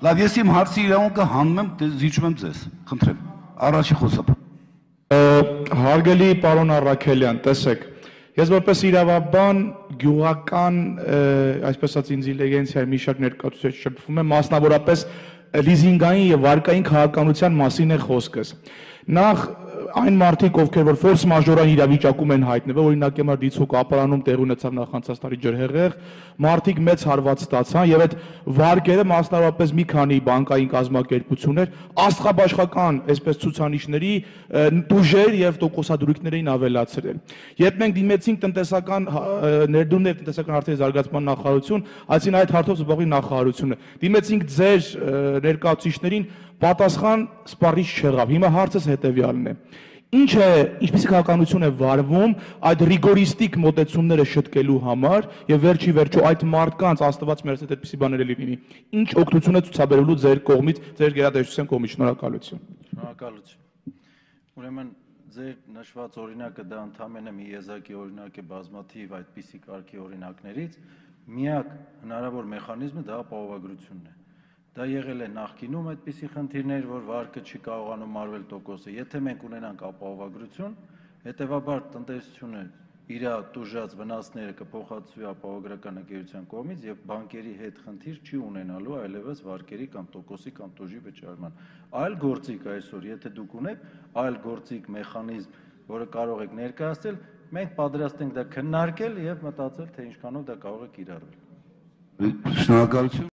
Լավ, ես իմ հարցի իրավունքը հանում եմ, զիջում եմ ձեզ։ Խնդրեմ։ Առաջի խոսապ։ Հարգելի պարոն Արաքելյան, տեսեք, ես որպես իրավաբան գյուղական, այսպես ասած, ինտելիգենցիայի մի շարք ներկայացուցիչ շփվում եմ, մասնավորապես լիզինգային եւ վարկային քաղաքականության մասին է խոսքս։ Նախ այն մարդիկ, ովքեր որ ֆորս մաժորային իրավիճակում են հայտնվել, օրինակ եմար դիցուկ ապարանում տեղ ունեցավ նախանցած տարի ջրհեղեղ, մարդիկ մեծ հարված ստացան եւ այդ վարկերը մասնավորապես մի քանի բանկային կազմակերպություններ աստղաբաշխական, այսպես ցուցանիշների դուժեր եւ տոկոսադրույքներ էին ավելացրել։ Երբ մենք դիմեցինք տնտեսական ներդրումներ տնտեսական հարցերի զարգացման նախարարություն, այսին այդ հարցով զբաղվի նախարարությունը։ Դիմեցինք ձեր ներկայացուցիչներին պատասխան սպառիչ չեղավ։ Հիմա հարցս հետեւյալն է. Ինչ է, ինչպեսի քաղաքականություն է վարվում այդ ռիգորիստիկ մոտեցումները շտկելու համար եւ վերջի վերջո այդ մարդկանց աստված մեր հետ այդպեսի բաներ լինի։ Ինչ օգնություն է ցուցաբերելու ձեր կողմից, ձեր գերատեսչության կողմից շնորհակալություն։ Շնորհակալություն։ Ուրեմն ձեր նշված օրինակը դա ընդհանրապես մի եզակի օրինակ է բազմաթիվ այդպիսի կարգի օրինակներից։ Միակ հնարավոր մեխանիզմը դա ապահովագրությունն է Դա եղել է նախկինում այդպիսի խնդիրներ, որ վարկը չի կարողանում մարվել տոկոսը։ Եթե մենք ունենանք ապահովագրություն, հետեւաբար տնտեսությունը իր տուժած վնասները կփոխանցվի ապահովագրական ընկերության կողմից եւ բանկերի հետ խնդիր չի ունենալու այլևս վարկերի կամ տոկոսի կամ տուժի վճարման։ Այլ գործիք այսօր, եթե դուք ունեք այլ գործիք մեխանիզմ, որը կարող եք ներկայացնել, մենք պատրաստ ենք դա քննարկել եւ մտածել, թե ինչքանով դա կարող է կիրառվել։ Շնորհակալություն